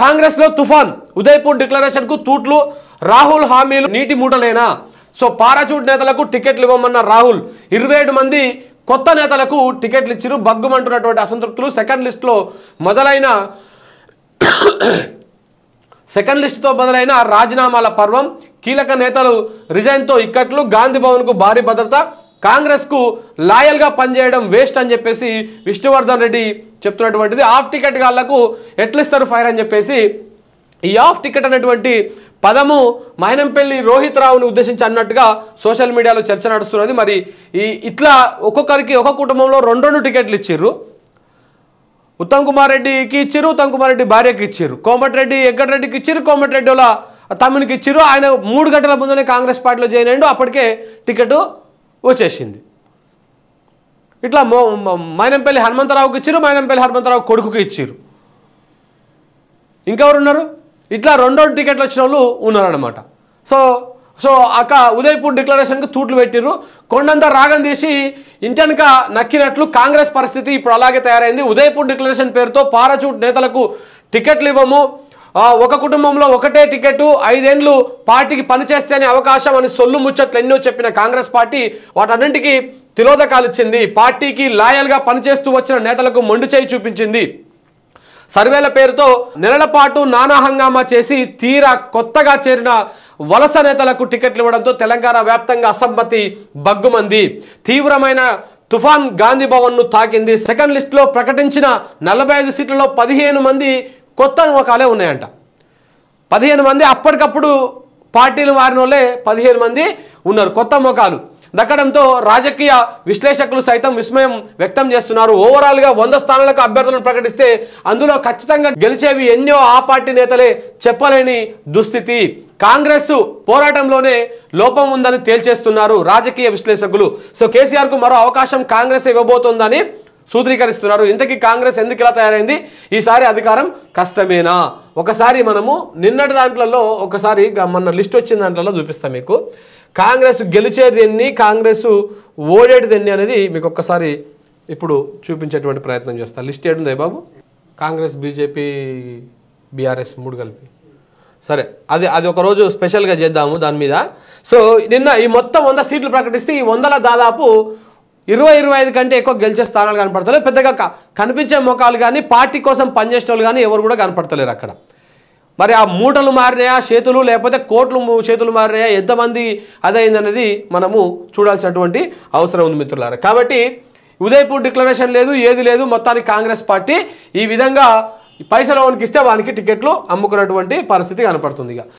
కాంగ్రెస్లో తుఫాన్ ఉదయపూర్ డిక్లరేషన్కు తూట్లు రాహుల్ హామీలు నీటి మూటలేనా? సో పారాచూట్ నేతలకు టికెట్లు ఇవ్వమన్న రాహుల్ ఇరవై మంది కొత్త నేతలకు టికెట్లు ఇచ్చిరు బగ్గుమంటున్నటువంటి అసంతృప్తులు. సెకండ్ లిస్ట్లో మొదలైన సెకండ్ లిస్టుతో మొదలైన రాజీనామాల పర్వం కీలక నేతలు రిజైన్తో ఇక్కట్లు గాంధీ భవన్కు భారీ భద్రత కాంగ్రెస్కు లాయల్గా పనిచేయడం వేస్ట్ అని చెప్పేసి విష్ణువర్ధన్ రెడ్డి చెప్తున్నటువంటిది. ఆఫ్ టికెట్ గాళ్ళకు ఎట్లిస్తారు ఫైర్ అని చెప్పేసి ఈ ఆఫ్ టికెట్ అనేటువంటి పదము మైనంపల్లి రోహిత్ రావుని ఉద్దేశించి అన్నట్టుగా సోషల్ మీడియాలో చర్చ నడుస్తున్నది. మరి ఈ ఇట్లా ఒక్కొక్కరికి ఒక కుటుంబంలో రెండు రెండు టికెట్లు ఇచ్చిర్రు. ఉత్తమ్ కుమార్ రెడ్డికి ఇచ్చిర్రు ఉత్తమ్ కుమార్ రెడ్డి భార్యకి ఇచ్చిర్రు. కోమటిరెడ్డి వెంకటరెడ్డికి ఇచ్చిర్రు కోమటిరెడ్డి వాళ్ళ తమ్మునికి ఇచ్చిర్రు. ఆయన మూడు గంటల ముందునే కాంగ్రెస్ పార్టీలో జాయిన్ అయ్యిండు. అప్పటికే టికెట్ వచ్చేసింది. ఇట్లా మో మైనంపల్లి హనుమంతరావుకి ఇచ్చారు మైనంపల్లి హనుమంతరావు కొడుకుకి ఇచ్చారు. ఇంకెవరున్నారు? ఇట్లా రెండో టికెట్లు వచ్చిన వాళ్ళు ఉన్నారనమాట సో సో అక్క ఉదయపూర్ డిక్లరేషన్కి తూట్లు పెట్టిర్రు. కొండంత రాగం తీసి ఇంటెనక నక్కినట్లు కాంగ్రెస్ పరిస్థితి ఇప్పుడు అలాగే తయారైంది. ఉదయపూర్ డిక్లరేషన్ పేరుతో పారాచూట్ నేతలకు టికెట్లు ఇవ్వము. ఒక కుటుంబంలో ఒకటే టికెట్ ఐదేండ్లు పార్టీకి పనిచేస్తేనే అవకాశం అని సొల్లు ముచ్చట్లు ఎన్నో చెప్పిన కాంగ్రెస్ పార్టీ వాటన్నింటికీ తిలోదకాలు ఇచ్చింది పార్టీకి లాయల్గా పనిచేస్తూ వచ్చిన నేతలకు మొండు చేయి చూపించింది. సర్వేల పేరుతో నెలల పాటు నానా హంగామా చేసి తీరా కొత్తగా చేరిన వలస నేతలకు టికెట్లు ఇవ్వడంతో తెలంగాణ వ్యాప్తంగా అసమ్మతి బగ్గుమంది తీవ్రమైన తుఫాన్ గాంధీ భవన్ను తాకింది. సెకండ్ లిస్టులో ప్రకటించిన నలభై ఐదు సీట్లలో పదిహేను మంది కొత్త ముఖాలే ఉన్నాయంట. పదిహేను మంది అప్పటికప్పుడు పార్టీలు మారిన వాళ్ళే పదిహేను మంది ఉన్నారు కొత్త అమ్మకాలు దక్కడంతో రాజకీయ విశ్లేషకులు సైతం విస్మయం వ్యక్తం చేస్తున్నారు. ఓవరాల్గా వంద స్థానాలకు అభ్యర్థులను ప్రకటిస్తే అందులో ఖచ్చితంగా గెలిచేవి ఎన్నో ఆ పార్టీ నేతలే చెప్పలేని దుస్థితి. కాంగ్రెస్ పోరాటంలోనే లోపం ఉందని తేల్చేస్తున్నారు రాజకీయ విశ్లేషకులు. సో కేసీఆర్కు మరో అవకాశం కాంగ్రెస్ ఇవ్వబోతోందని సూత్రీకరిస్తున్నారు. ఇంతకీ కాంగ్రెస్ ఎందుకు ఇలా తయారైంది? ఈసారి అధికారం కష్టమేనా? ఒకసారి మనము నిన్నటి దాంట్లలో ఒకసారి గ- మొన్న లిస్ట్ వచ్చిన దాంట్లో చూపిస్తాం మీకు. కాంగ్రెస్ గెలిచేది ఎన్ని కాంగ్రెస్ ఓడేటిది ఎన్ని అనేది మీకు ఒక్కసారి ఇప్పుడు చూపించేటువంటి ప్రయత్నం చేస్తా. లిస్ట్ ఏడుంది బాబు? కాంగ్రెస్ బీజేపీ బీఆర్ఎస్ మూడు కలిపి. సరే అది అది ఒక రోజు స్పెషల్గా చేద్దాము దాని మీద. సో నిన్న ఈ మొత్తం వంద సీట్లు ప్రకటిస్తే ఈ వందల దాదాపు ఇరవై ఇరవై ఐదు కంటే ఎక్కువ గెలిచే స్థానాలు కనపడతలేదు పెద్దగా కనిపించే ముఖాలు కానీ పార్టీ కోసం పనిచేసిన వాళ్ళు కానీ ఎవరు కూడా కనపడతలేరు అక్కడ. మరి ఆ మూటలు మారినాయా చేతులు? లేకపోతే కోట్లు చేతులు మారినాయా? ఎంతమంది అదైందనేది మనము చూడాల్సినటువంటి అవసరం ఉంది మిత్రులారా. కాబట్టి ఉదయపూర్ డిక్లరేషన్ లేదు ఏది లేదు. మొత్తానికి కాంగ్రెస్ పార్టీ ఈ విధంగా పైసలు వానికి ఇస్తే వానికి టికెట్లు అమ్ముకున్నటువంటి పరిస్థితి కనపడుతుంది ఇక.